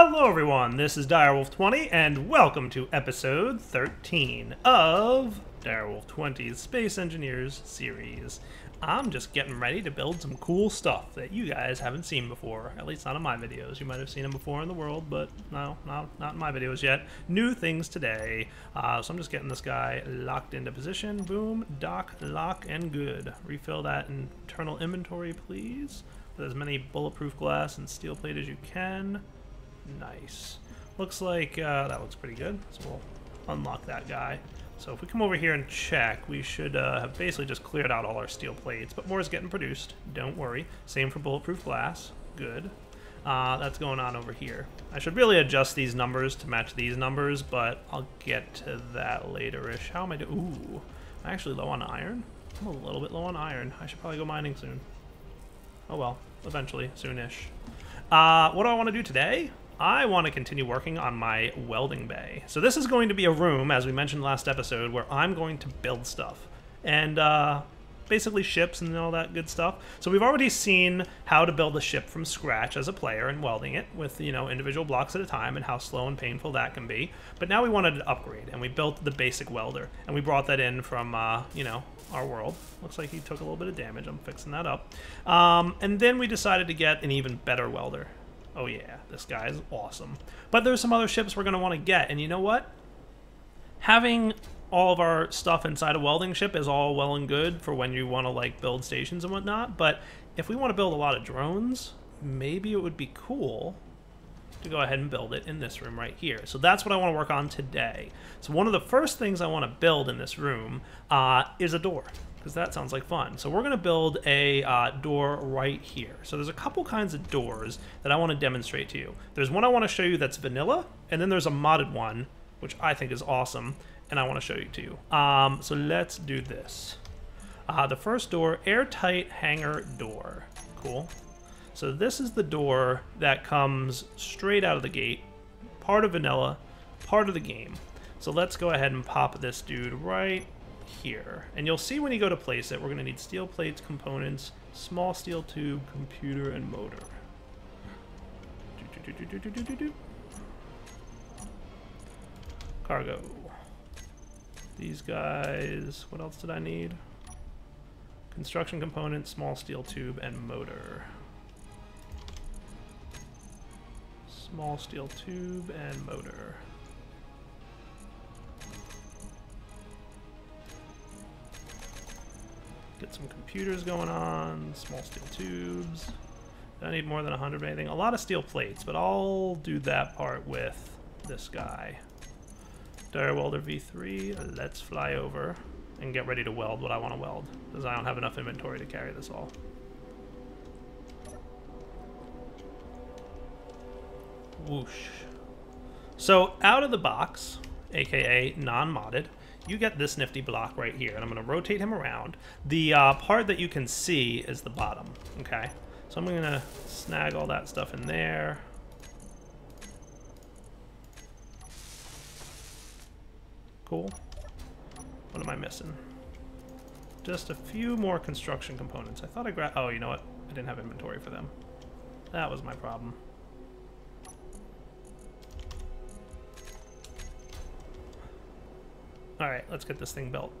Hello, everyone. This is Direwolf20, and welcome to episode 13 of Direwolf 20's Space Engineers series. I'm just getting ready to build some cool stuff that you guys haven't seen before, at least not in my videos. You might have seen them before in the world, but no, not, not in my videos yet. New things today. Uh, so I'm just getting this guy locked into position. Boom, dock, lock, and good. Refill that internal inventory, please, with as many bulletproof glass and steel plate as you can. Nice. Looks like uh, that looks pretty good, so we'll unlock that guy. So if we come over here and check, we should uh, have basically just cleared out all our steel plates, but more is getting produced. Don't worry. Same for bulletproof glass. Good. Uh, that's going on over here. I should really adjust these numbers to match these numbers, but I'll get to that later-ish. How am I doing? Ooh, I'm actually low on iron. I'm a little bit low on iron. I should probably go mining soon. Oh well, eventually, soonish. Uh, what do I want to do today? I want to continue working on my welding bay. So this is going to be a room, as we mentioned last episode, where I'm going to build stuff. And uh, basically ships and all that good stuff. So we've already seen how to build a ship from scratch as a player and welding it with, you know, individual blocks at a time and how slow and painful that can be. But now we wanted to upgrade and we built the basic welder. And we brought that in from, uh, you know, our world. Looks like he took a little bit of damage. I'm fixing that up. Um, and then we decided to get an even better welder oh yeah, this guy is awesome. But there's some other ships we're going to want to get, and you know what? Having all of our stuff inside a welding ship is all well and good for when you want to like build stations and whatnot, but if we want to build a lot of drones, maybe it would be cool to go ahead and build it in this room right here. So that's what I want to work on today. So one of the first things I want to build in this room uh, is a door because that sounds like fun. So we're going to build a uh, door right here. So there's a couple kinds of doors that I want to demonstrate to you. There's one I want to show you that's vanilla, and then there's a modded one, which I think is awesome, and I want to show you to you. Um, so let's do this. Uh, the first door, airtight hangar door. Cool. So this is the door that comes straight out of the gate, part of vanilla, part of the game. So let's go ahead and pop this dude right here. And you'll see when you go to place it, we're going to need steel plates, components, small steel tube, computer, and motor. Cargo. These guys, what else did I need? Construction component, small steel tube, and motor. Small steel tube and motor. Get some computers going on, small steel tubes. Don't need more than 100 anything. A lot of steel plates, but I'll do that part with this guy. Dire Welder V3, let's fly over and get ready to weld what I want to weld, because I don't have enough inventory to carry this all. Whoosh. So out of the box, aka non-modded, you get this nifty block right here, and I'm going to rotate him around. The uh, part that you can see is the bottom, okay? So I'm going to snag all that stuff in there. Cool. What am I missing? Just a few more construction components. I thought I grabbed... Oh, you know what? I didn't have inventory for them. That was my problem. All right, let's get this thing built.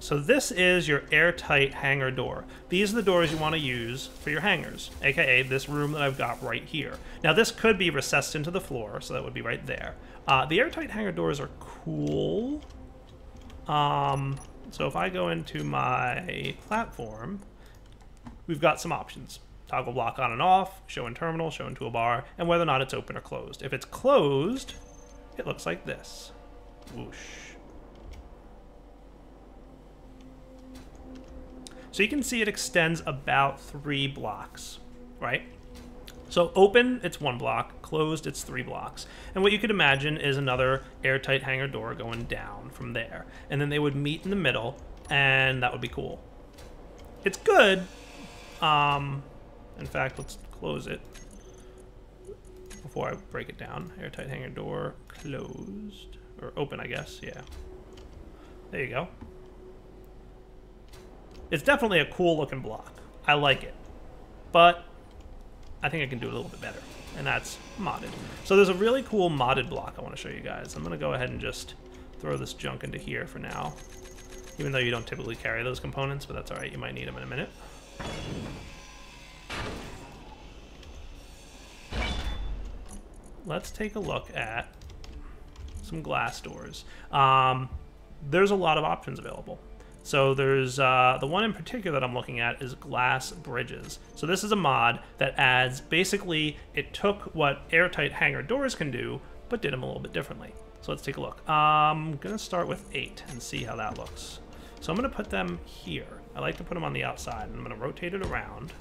So this is your airtight hangar door. These are the doors you want to use for your hangars, aka this room that I've got right here. Now this could be recessed into the floor, so that would be right there. Uh, the airtight hangar doors are cool. Um, so if I go into my platform, we've got some options. Toggle block on and off, show in terminal, show in toolbar, and whether or not it's open or closed. If it's closed, it looks like this. Whoosh. So you can see it extends about three blocks, right? So open, it's one block. Closed, it's three blocks. And what you could imagine is another airtight hangar door going down from there. And then they would meet in the middle, and that would be cool. It's good. Um, in fact, let's close it before I break it down. Airtight hangar door closed. Or open, I guess. Yeah. There you go. It's definitely a cool looking block. I like it. But I think I can do it a little bit better, and that's modded. So there's a really cool modded block I want to show you guys. I'm going to go ahead and just throw this junk into here for now, even though you don't typically carry those components, but that's all right. You might need them in a minute. Let's take a look at some glass doors. Um, there's a lot of options available. So there's uh, the one in particular that I'm looking at is glass bridges. So this is a mod that adds basically it took what airtight hangar doors can do, but did them a little bit differently. So let's take a look. I'm gonna start with eight and see how that looks. So I'm gonna put them here. I like to put them on the outside. I'm gonna rotate it around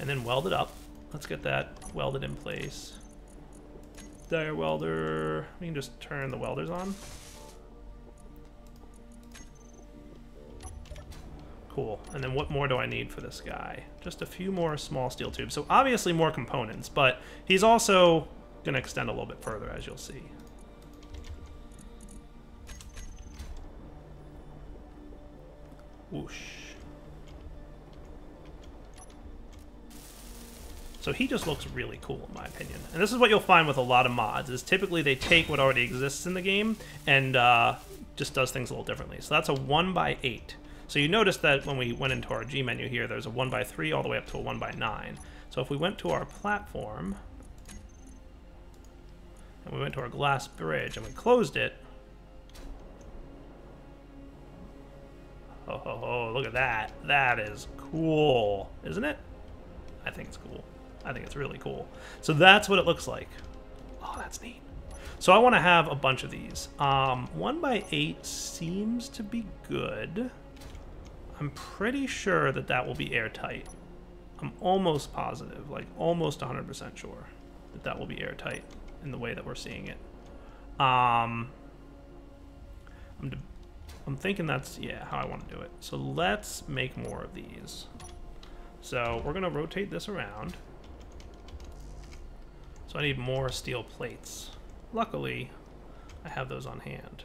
and then weld it up. Let's get that welded in place. Dire welder, we can just turn the welders on. Cool. And then what more do I need for this guy? Just a few more small steel tubes. So obviously more components, but he's also going to extend a little bit further, as you'll see. Whoosh. So he just looks really cool, in my opinion. And this is what you'll find with a lot of mods, is typically they take what already exists in the game and uh, just does things a little differently. So that's a 1 by 8 so you notice that when we went into our G menu here, there's a 1 by 3 all the way up to a 1 by 9 So if we went to our platform, and we went to our glass bridge, and we closed it, oh, look at that. That is cool, isn't it? I think it's cool. I think it's really cool. So that's what it looks like. Oh, that's neat. So I want to have a bunch of these. Um, 1 by 8 seems to be good. I'm pretty sure that that will be airtight. I'm almost positive, like almost 100% sure that that will be airtight in the way that we're seeing it. Um, I'm, I'm thinking that's, yeah, how I want to do it. So let's make more of these. So we're going to rotate this around. So I need more steel plates. Luckily, I have those on hand.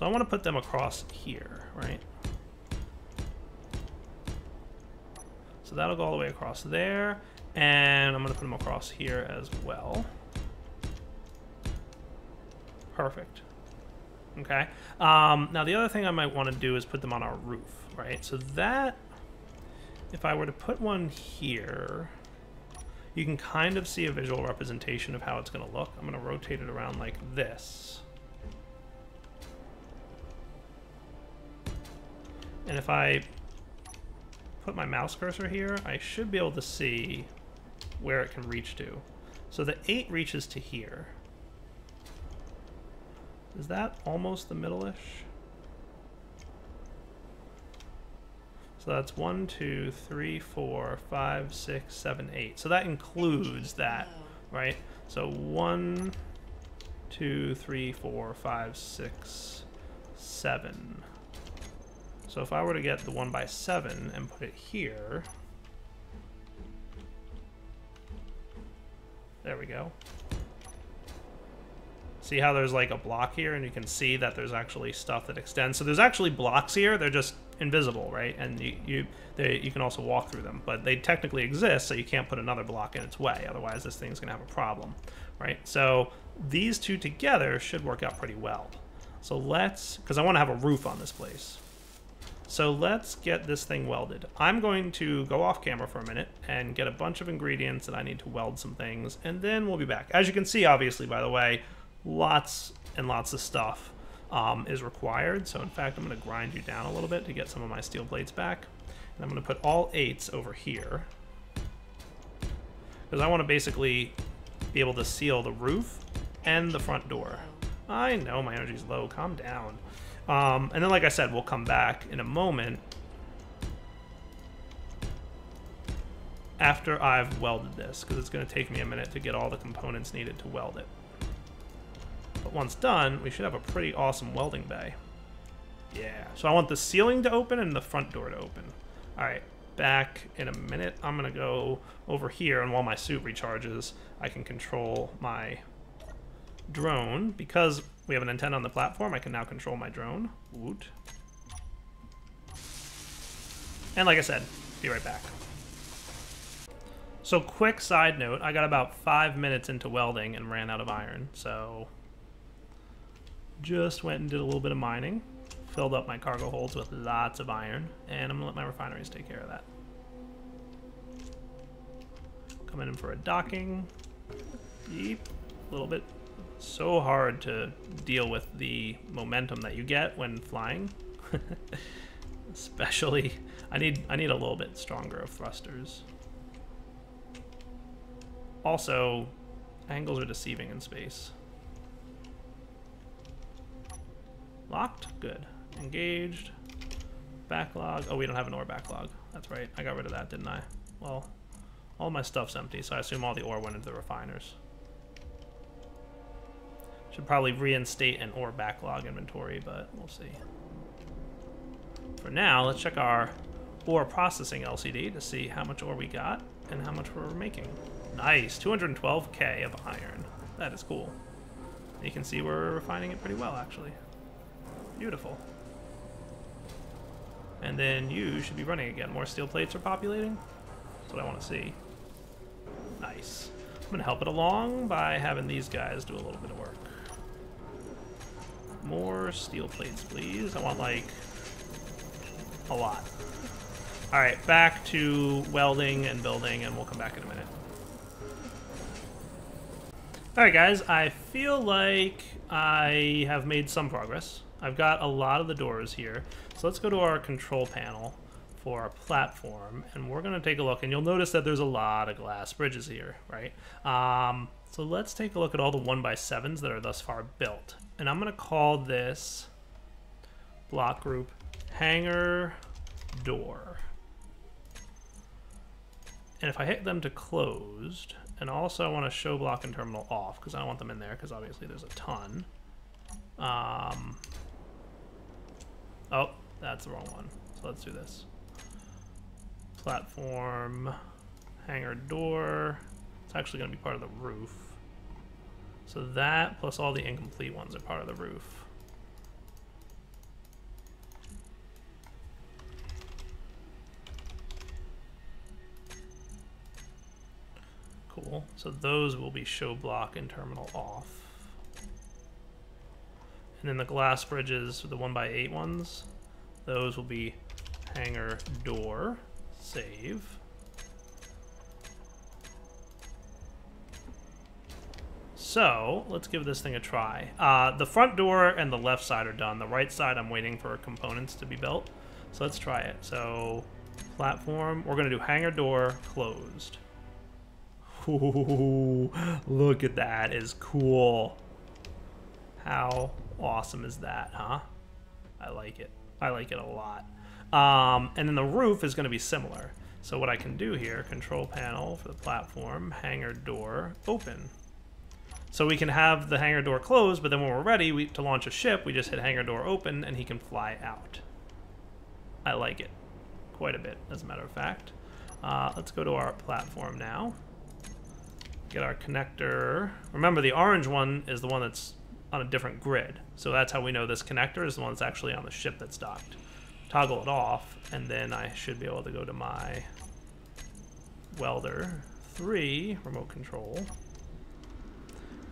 So I want to put them across here, right? So that'll go all the way across there, and I'm going to put them across here as well. Perfect. Okay. Um, now the other thing I might want to do is put them on our roof, right? So that, if I were to put one here, you can kind of see a visual representation of how it's going to look. I'm going to rotate it around like this. And if I put my mouse cursor here, I should be able to see where it can reach to. So the 8 reaches to here. Is that almost the middle-ish? So that's one, two, three, four, five, six, seven, eight. So that includes that, right? So one, two, three, four, five, six, seven. So if I were to get the 1 by 7 and put it here... There we go. See how there's like a block here and you can see that there's actually stuff that extends. So there's actually blocks here. They're just invisible, right? And you you, they, you can also walk through them. But they technically exist, so you can't put another block in its way. Otherwise, this thing's to have a problem, right? So these two together should work out pretty well. So let's, because I want to have a roof on this place. So let's get this thing welded. I'm going to go off camera for a minute and get a bunch of ingredients that I need to weld some things, and then we'll be back. As you can see, obviously, by the way, lots and lots of stuff um, is required. So in fact, I'm going to grind you down a little bit to get some of my steel plates back. And I'm going to put all eights over here. Because I want to basically be able to seal the roof and the front door. I know my energy's low. Calm down. Um, and then, like I said, we'll come back in a moment after I've welded this, because it's going to take me a minute to get all the components needed to weld it. But once done, we should have a pretty awesome welding bay. Yeah, so I want the ceiling to open and the front door to open. Alright, back in a minute. I'm going to go over here, and while my suit recharges, I can control my drone, because we have an antenna on the platform. I can now control my drone. Woot. And like I said, be right back. So quick side note, I got about five minutes into welding and ran out of iron, so just went and did a little bit of mining, filled up my cargo holds with lots of iron, and I'm gonna let my refineries take care of that. Coming in for a docking. Yeep, a little bit. So hard to deal with the momentum that you get when flying. Especially, I need I need a little bit stronger of thrusters. Also, angles are deceiving in space. Locked? Good. Engaged. Backlog. Oh, we don't have an ore backlog. That's right. I got rid of that, didn't I? Well, all my stuff's empty, so I assume all the ore went into the refiners. Should probably reinstate an ore backlog inventory, but we'll see. For now, let's check our ore processing LCD to see how much ore we got and how much we're making. Nice, 212k of iron. That is cool. You can see we're refining it pretty well, actually. Beautiful. And then you should be running again. More steel plates are populating. That's what I want to see. Nice. I'm going to help it along by having these guys do a little bit of work. More steel plates, please. I want, like, a lot. Alright, back to welding and building, and we'll come back in a minute. Alright guys, I feel like I have made some progress. I've got a lot of the doors here. So let's go to our control panel for our platform, and we're going to take a look. And you'll notice that there's a lot of glass bridges here, right? Um, so let's take a look at all the 1x7s that are thus far built. And I'm going to call this block group hangar door. And if I hit them to closed, and also I want to show block and terminal off because I don't want them in there because obviously there's a ton. Um, oh, that's the wrong one. So let's do this. Platform, hangar door. It's actually going to be part of the roof. So that plus all the incomplete ones are part of the roof. Cool. So those will be show block and terminal off. And then the glass bridges, the one by eight ones, those will be hangar door, save. So, let's give this thing a try. Uh, the front door and the left side are done. The right side, I'm waiting for components to be built. So let's try it. So, platform, we're to do hangar door closed. Ooh, look at that is cool. How awesome is that, huh? I like it. I like it a lot. Um, and then the roof is to be similar. So what I can do here, control panel for the platform, hangar door, open. So we can have the hangar door closed, but then when we're ready we, to launch a ship, we just hit hangar door open and he can fly out. I like it quite a bit, as a matter of fact. Uh, let's go to our platform now get our connector. Remember, the orange one is the one that's on a different grid. So that's how we know this connector is the one that's actually on the ship that's docked. Toggle it off, and then I should be able to go to my welder 3 remote control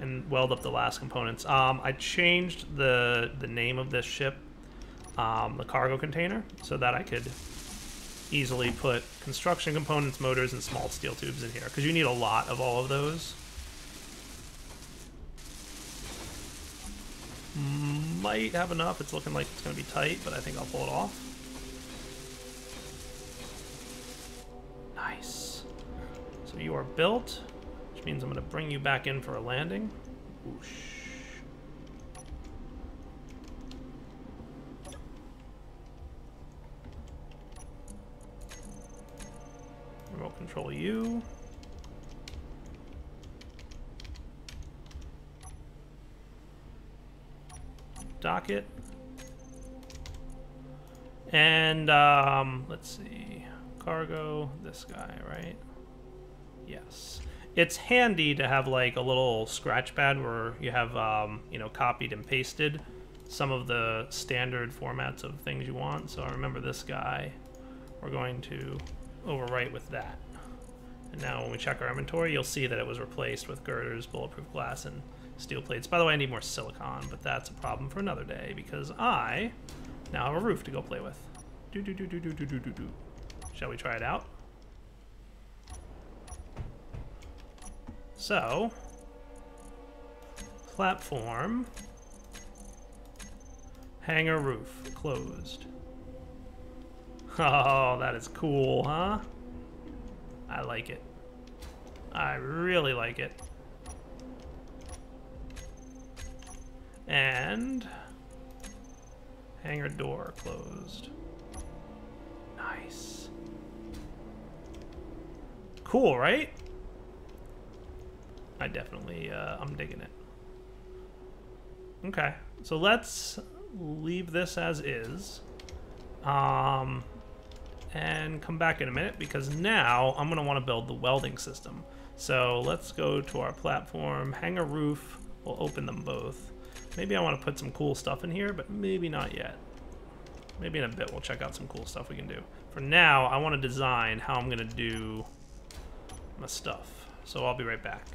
and weld up the last components. Um, I changed the, the name of this ship, um, the cargo container, so that I could easily put construction components, motors, and small steel tubes in here, because you need a lot of all of those. Might have enough. It's looking like it's going to be tight, but I think I'll pull it off. Nice. So you are built, which means I'm going to bring you back in for a landing. Whoosh. Remote control you. Docket. And, um, let's see. Cargo, this guy, right? Yes. It's handy to have, like, a little scratch pad where you have, um, you know, copied and pasted some of the standard formats of things you want. So I remember this guy we're going to overwrite with that. And now when we check our inventory, you'll see that it was replaced with girders, bulletproof glass, and steel plates. By the way, I need more silicon, but that's a problem for another day because I now have a roof to go play with. Do do do do do do do do do. Shall we try it out? So, platform, hangar roof, closed. Oh, that is cool, huh? I like it. I really like it. And hangar door closed. Nice. Cool, right? I definitely, uh, I'm digging it. Okay, so let's leave this as is. Um, and come back in a minute because now I'm want to build the welding system. So let's go to our platform, hangar roof, we'll open them both. Maybe I want to put some cool stuff in here, but maybe not yet. Maybe in a bit we'll check out some cool stuff we can do. For now, I want to design how I'm to do my stuff. So I'll be right back.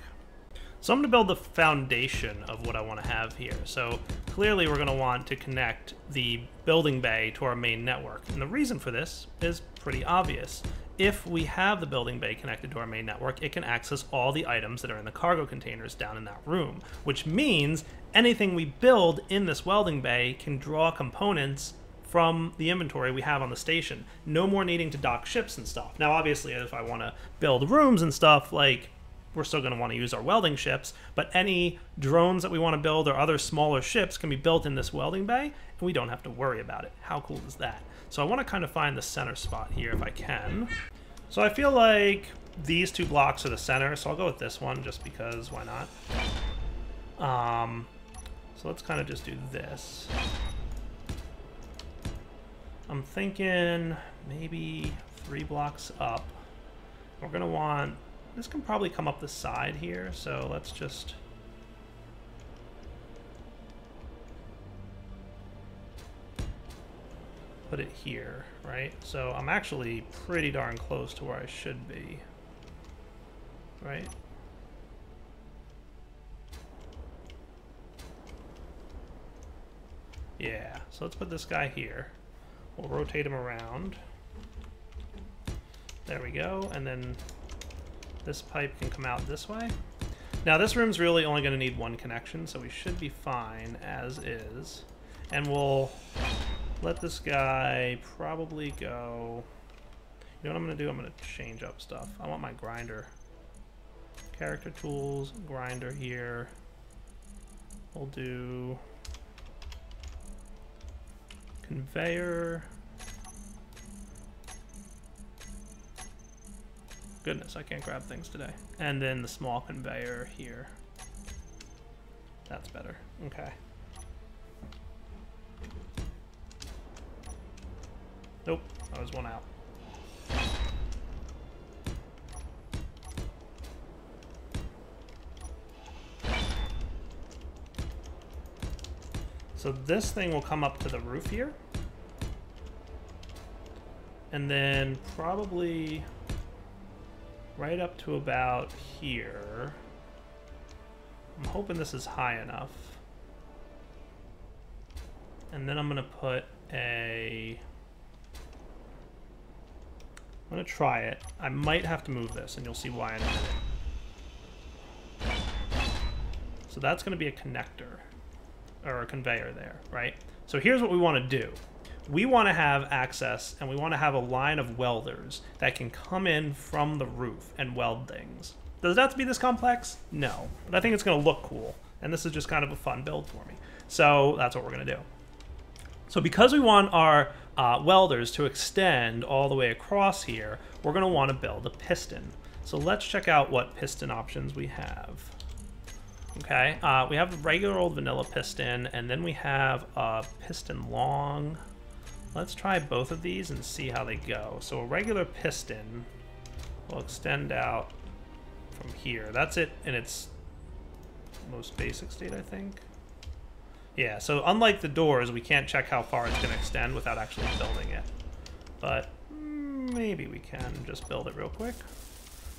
So I'm going to build the foundation of what I want to have here. So clearly we're going to want to connect the building bay to our main network. And the reason for this is pretty obvious. If we have the building bay connected to our main network, it can access all the items that are in the cargo containers down in that room, which means anything we build in this welding bay can draw components from the inventory we have on the station. No more needing to dock ships and stuff. Now, obviously, if I want to build rooms and stuff, like we're still going to want to use our welding ships, but any drones that we want to build or other smaller ships can be built in this welding bay, and we don't have to worry about it. How cool is that? So I want to kind of find the center spot here if I can. So I feel like these two blocks are the center, so I'll go with this one just because, why not? Um, so let's kind of just do this. I'm thinking maybe three blocks up. We're going to want this can probably come up the side here, so let's just... Put it here, right? So I'm actually pretty darn close to where I should be. Right? Yeah, so let's put this guy here. We'll rotate him around. There we go, and then this pipe can come out this way. Now this room's really only going to need one connection, so we should be fine as is. And we'll let this guy probably go... You know what I'm going to do? I'm going to change up stuff. I want my grinder. Character tools, grinder here. We'll do... Conveyor. Goodness, I can't grab things today. And then the small conveyor here. That's better. Okay. Nope, I was one out. So this thing will come up to the roof here. And then probably right up to about here. I'm hoping this is high enough. And then I'm going to put a... I'm going to try it. I might have to move this, and you'll see why in a minute. So that's going to be a connector, or a conveyor there, right? So here's what we want to do we want to have access and we want to have a line of welders that can come in from the roof and weld things. Does it have to be this complex? No, but I think it's going to look cool, and this is just kind of a fun build for me. So that's what we're going to do. So because we want our uh, welders to extend all the way across here, we're going to want to build a piston. So let's check out what piston options we have. Okay, uh, we have a regular old vanilla piston, and then we have a piston long. Let's try both of these and see how they go. So a regular piston will extend out from here. That's it in its most basic state, I think. Yeah, so unlike the doors, we can't check how far it's going to extend without actually building it. But maybe we can just build it real quick.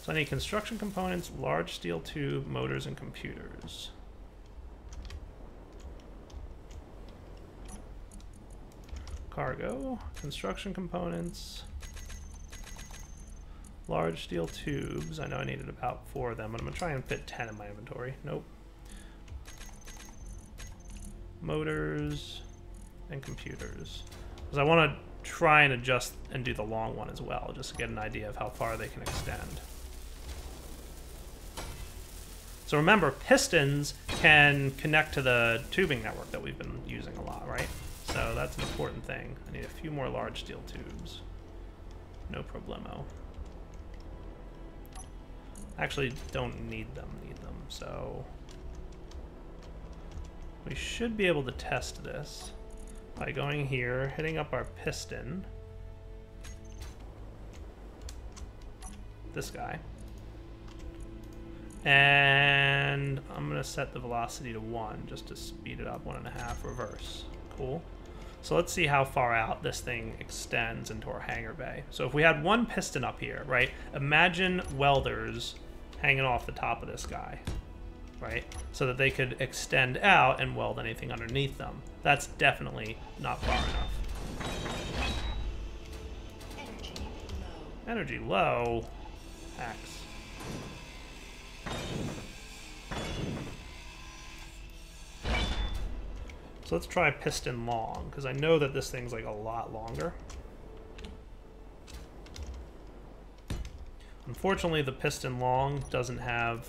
So I need construction components, large steel tube, motors, and computers. Cargo, construction components, large steel tubes. I know I needed about four of them, but I'm gonna try and fit 10 in my inventory. Nope. Motors and computers. Because I want to try and adjust and do the long one as well, just to get an idea of how far they can extend. So remember, pistons can connect to the tubing network that we've been using a lot, right? So that's an important thing. I need a few more large steel tubes. No problemo. Actually, don't need them, need them, so... We should be able to test this by going here, hitting up our piston. This guy. And I'm to set the velocity to 1 just to speed it up, 1.5 reverse. Cool. So let's see how far out this thing extends into our hangar bay. So if we had one piston up here, right? Imagine welders hanging off the top of this guy, right? So that they could extend out and weld anything underneath them. That's definitely not far enough. Energy low. Energy low. Axe. So let's try piston long, because I know that this thing's like a lot longer. Unfortunately, the piston long doesn't have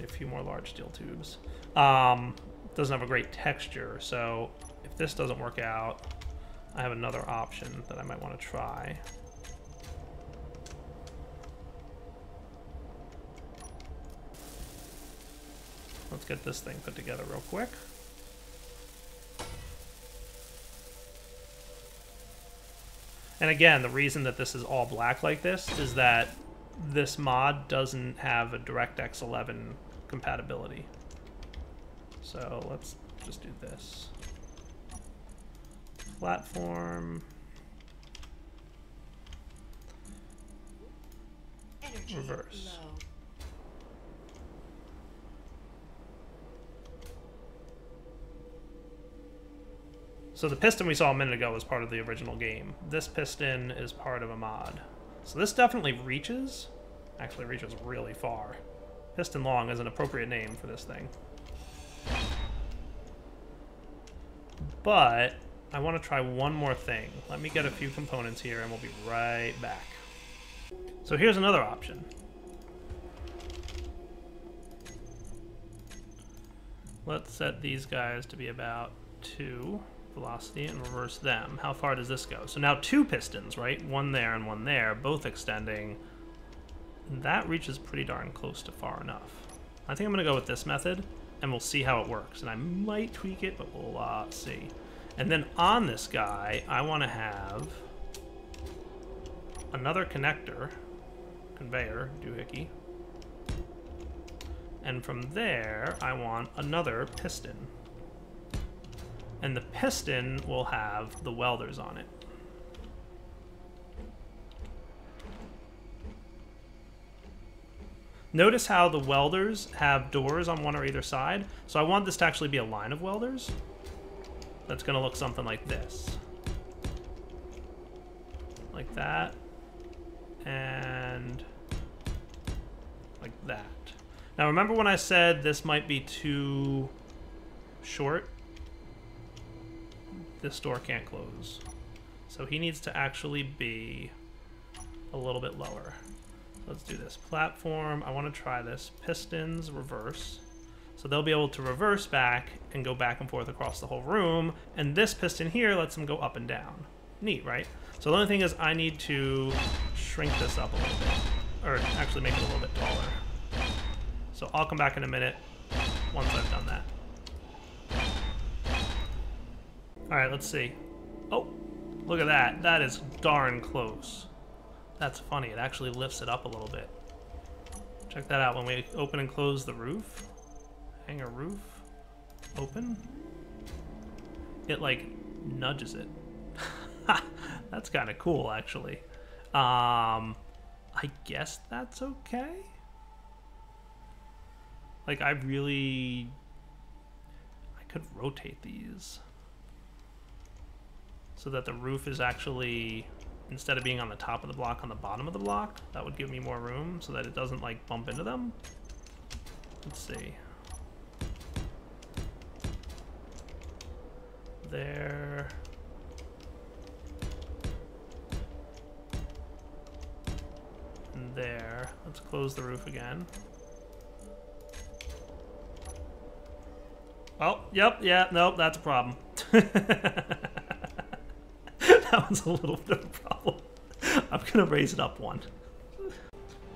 a few more large steel tubes. Um, doesn't have a great texture, so if this doesn't work out, I have another option that I might want to try. Let's get this thing put together real quick. And again, the reason that this is all black like this is that this mod doesn't have a DirectX 11 compatibility. So let's just do this. Platform. Energy Reverse. low. So the piston we saw a minute ago was part of the original game. This piston is part of a mod. So this definitely reaches. Actually reaches really far. Piston long is an appropriate name for this thing. But I want to try one more thing. Let me get a few components here and we'll be right back. So here's another option. Let's set these guys to be about two velocity and reverse them. How far does this go? So now two pistons, right? One there and one there, both extending. That reaches pretty darn close to far enough. I think I'm going to go with this method, and we'll see how it works. And I might tweak it, but we'll uh, see. And then on this guy, I want to have another connector, conveyor, doohickey. And from there, I want another piston and the piston will have the welders on it. Notice how the welders have doors on one or either side. So I want this to actually be a line of welders. That's going to look something like this. Like that. And like that. Now remember when I said this might be too short? This door can't close. So he needs to actually be a little bit lower. Let's do this. Platform, I want to try this. Pistons, reverse. So they'll be able to reverse back and go back and forth across the whole room. And this piston here lets them go up and down. Neat, right? So the only thing is I need to shrink this up a little bit. Or actually make it a little bit taller. So I'll come back in a minute once I've done that. Alright, let's see. Oh, look at that. That is darn close. That's funny. It actually lifts it up a little bit. Check that out when we open and close the roof. Hangar roof. Open. It, like, nudges it. That's kind of cool, actually. Um, I guess that's okay. Like, I really... I could rotate these. So that the roof is actually, instead of being on the top of the block, on the bottom of the block. That would give me more room so that it doesn't, like, bump into them. Let's see. There. And there. Let's close the roof again. Oh, yep, yeah, nope, that's a problem. that was a little bit of a problem. I'm gonna raise it up one.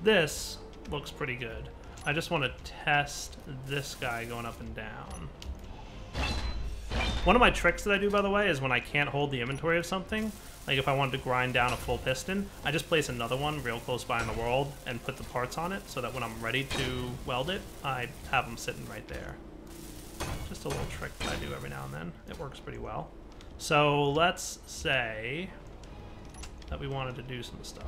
This looks pretty good. I just want to test this guy going up and down. One of my tricks that I do, by the way, is when I can't hold the inventory of something, like if I wanted to grind down a full piston, I just place another one real close by in the world and put the parts on it so that when I'm ready to weld it, I have them sitting right there. Just a little trick that I do every now and then. It works pretty well. So let's say that we wanted to do some stuff.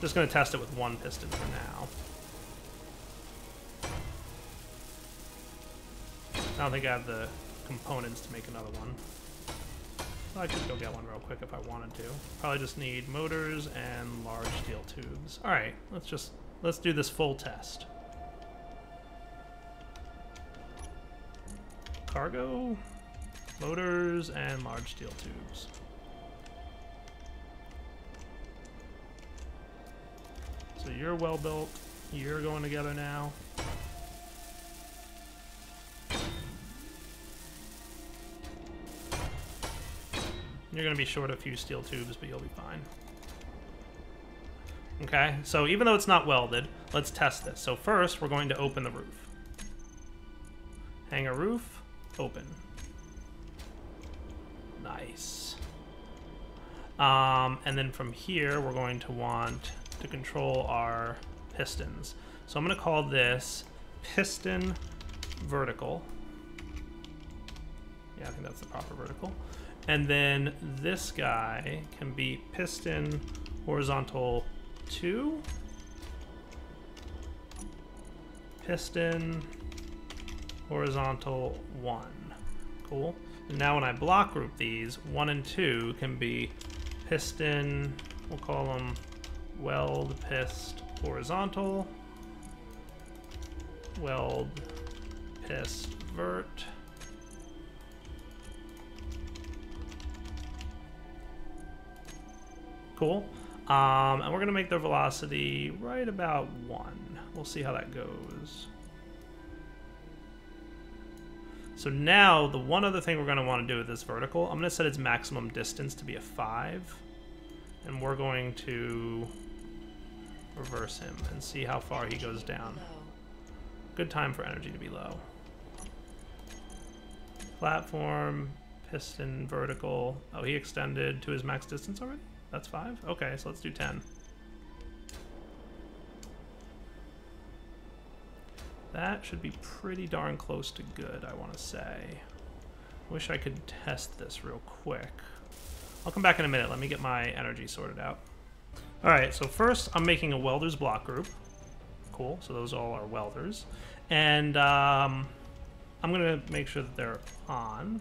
Just going to test it with one piston for now. I don't think I have the components to make another one. I could go get one real quick if I wanted to. Probably just need motors and large steel tubes. Alright, let's just, let's do this full test. Cargo, motors, and large steel tubes. So you're well built. You're going together now. You're going to be short a few steel tubes, but you'll be fine. Okay, so even though it's not welded, let's test this. So first, we're going to open the roof. Hangar roof, open. Nice. Um, and then from here, we're going to want to control our pistons. So I'm going to call this piston vertical. Yeah, I think that's the proper vertical. And then this guy can be piston horizontal 2. Piston horizontal 1. Cool. Now when I block group these, 1 and 2 can be piston, we'll call them weld pist horizontal, weld pist vert, Cool. Um, and we're going to make their velocity right about 1. We'll see how that goes. So now, the one other thing we're going to want to do with this vertical, I'm going to set its maximum distance to be a 5. And we're going to reverse him and see how far he goes down. Good time for energy to be low. Platform, piston, vertical. Oh, he extended to his max distance already? That's five? Okay, so let's do 10. That should be pretty darn close to good, I want to say. Wish I could test this real quick. I'll come back in a minute. Let me get my energy sorted out. Alright, so first I'm making a welder's block group. Cool, so those all are welders. And um, I'm going to make sure that they're on.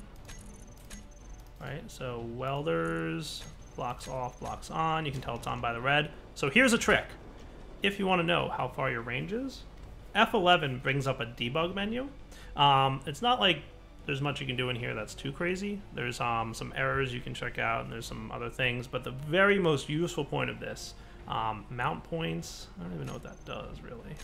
Right, so welders, blocks off, blocks on. You can tell it's on by the red. So here's a trick. If you want to know how far your range is, F11 brings up a debug menu. Um, it's not like there's much you can do in here that's too crazy. There's um, some errors you can check out, and there's some other things. But the very most useful point of this, um, mount points, I don't even know what that does, really.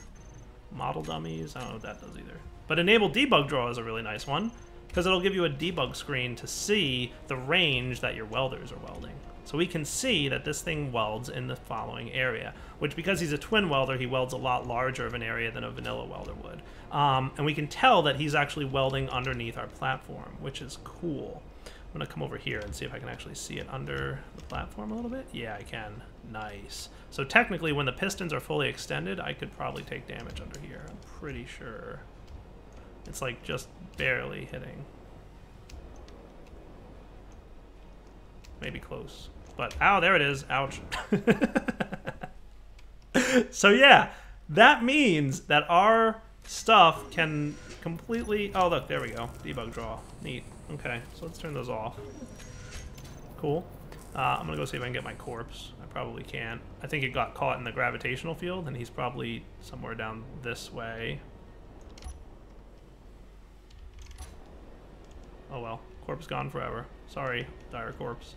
Model dummies, I don't know what that does either. But enable debug draw is a really nice one, because it'll give you a debug screen to see the range that your welders are welding. So we can see that this thing welds in the following area, which because he's a twin welder, he welds a lot larger of an area than a vanilla welder would. Um, and we can tell that he's actually welding underneath our platform, which is cool. I'm to come over here and see if I can actually see it under the platform a little bit. Yeah, I can. Nice. So technically, when the pistons are fully extended, I could probably take damage under here. I'm pretty sure. It's like just barely hitting. Maybe close. But, ow, there it is. Ouch. so yeah, that means that our stuff can completely... Oh, look, there we go. Debug draw. Neat. Okay, so let's turn those off. Cool. Uh, I'm gonna go see if I can get my corpse. I probably can't. I think it got caught in the gravitational field, and he's probably somewhere down this way. Oh well, corpse gone forever. Sorry, dire corpse.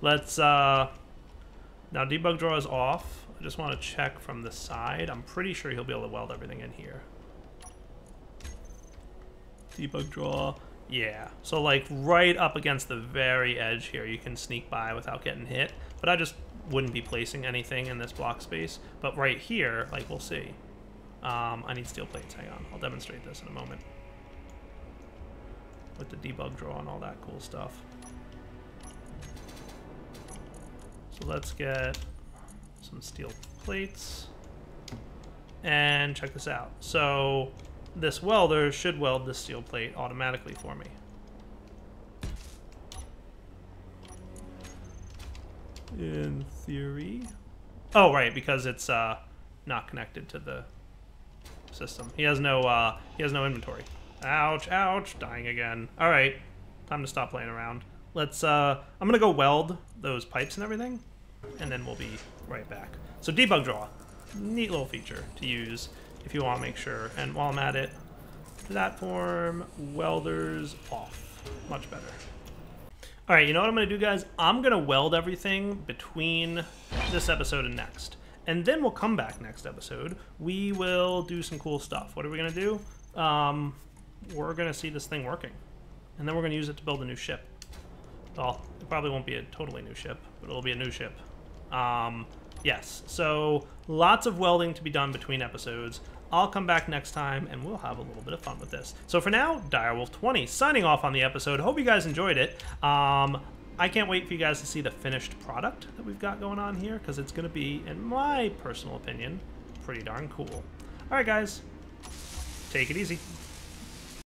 Let's, uh... Now debug draw is off. I just want to check from the side. I'm pretty sure he'll be able to weld everything in here. Debug draw. Yeah, so like right up against the very edge here, you can sneak by without getting hit. But I just wouldn't be placing anything in this block space. But right here, like we'll see. Um, I need steel plates, hang on. I'll demonstrate this in a moment. With the debug draw and all that cool stuff. So let's get some steel plates. And check this out. So this welder should weld the steel plate automatically for me. In theory. Oh, right, because it's uh, not connected to the system. He has no uh, he has no inventory. Ouch, ouch, dying again. All right, time to stop playing around. Let's, uh, I'm gonna go weld those pipes and everything, and then we'll be right back. So debug draw, neat little feature to use if you want to make sure. And while I'm at it, platform welders off. Much better. All right, you know what I'm gonna do, guys? I'm gonna weld everything between this episode and next. And then we'll come back next episode. We will do some cool stuff. What are we gonna do? Um, we're gonna see this thing working. And then we're gonna use it to build a new ship. Well, it probably won't be a totally new ship, but it'll be a new ship. Um, yes, so lots of welding to be done between episodes. I'll come back next time and we'll have a little bit of fun with this. So for now, Direwolf20 signing off on the episode. Hope you guys enjoyed it. Um, I can't wait for you guys to see the finished product that we've got going on here because it's going to be, in my personal opinion, pretty darn cool. All right, guys, take it easy.